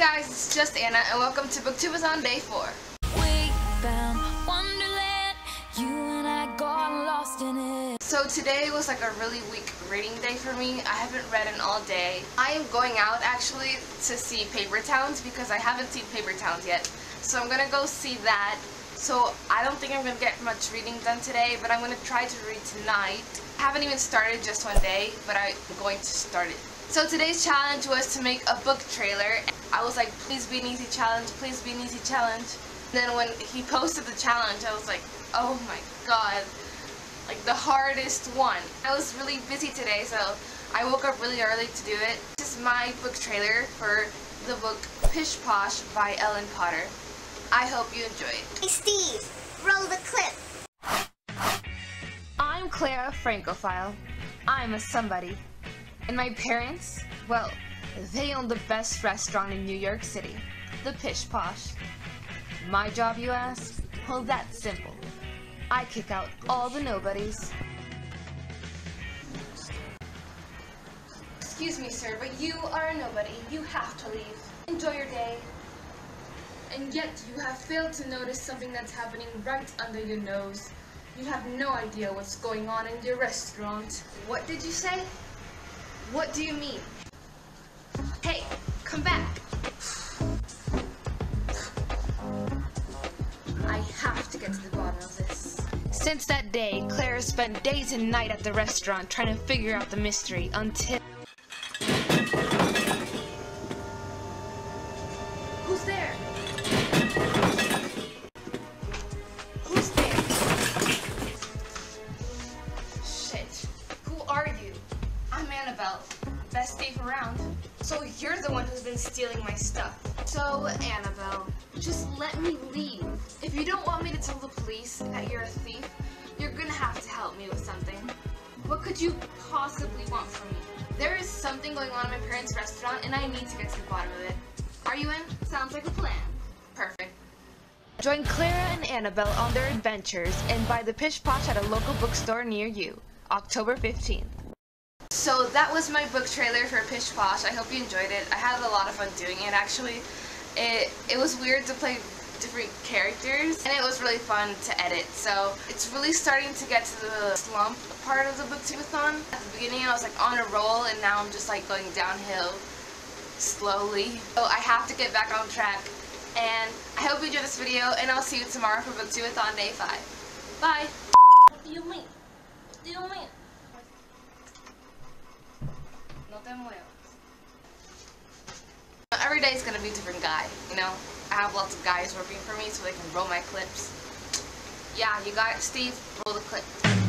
guys, it's just Ana, and welcome to Booktubeathon Day 4. We found Wonderland, you and I got lost in it. So today was like a really weak reading day for me. I haven't read in all day. I am going out actually to see Paper Towns because I haven't seen Paper Towns yet. So I'm gonna go see that. So I don't think I'm gonna get much reading done today, but I'm gonna try to read tonight. I haven't even started just one day, but I'm going to start it. So today's challenge was to make a book trailer. I was like, please be an easy challenge, please be an easy challenge. And then when he posted the challenge, I was like, oh my god, like the hardest one. I was really busy today, so I woke up really early to do it. This is my book trailer for the book Pish Posh by Ellen Potter. I hope you enjoy it. Hey Steve, roll the clip. I'm Clara Frankofile. I'm a somebody. And my parents, well, they own the best restaurant in New York City, the Pish Posh. My job, you ask? Well, that's simple. I kick out all the nobodies. Excuse me, sir, but you are a nobody. You have to leave. Enjoy your day. And yet, you have failed to notice something that's happening right under your nose. You have no idea what's going on in your restaurant. What did you say? What do you mean? Hey, come back. I have to get to the bottom of this. Since that day, Clara spent days and nights at the restaurant trying to figure out the mystery until... Who's there? I'm Best thief around. So you're the one who's been stealing my stuff. So, Annabelle, just let me leave. If you don't want me to tell the police that you're a thief, you're gonna have to help me with something. What could you possibly want from me? There is something going on in my parents' restaurant and I need to get to the bottom of it. Are you in? Sounds like a plan. Perfect. Join Clara and Annabelle on their adventures and buy the Pish Posh at a local bookstore near you. October 15th. So that was my book trailer for Pish Posh. I hope you enjoyed it. I had a lot of fun doing it actually. It, it was weird to play different characters and it was really fun to edit. So it's really starting to get to the slump part of the booktubeathon. At the beginning I was like on a roll and now I'm just like going downhill slowly. So I have to get back on track and I hope you enjoyed this video and I'll see you tomorrow for booktubeathon day 5. Bye! What do you mean? What do you mean? Every day is gonna be a different guy, you know? I have lots of guys working for me so they can roll my clips. Yeah, you got it, Steve. Roll the clip.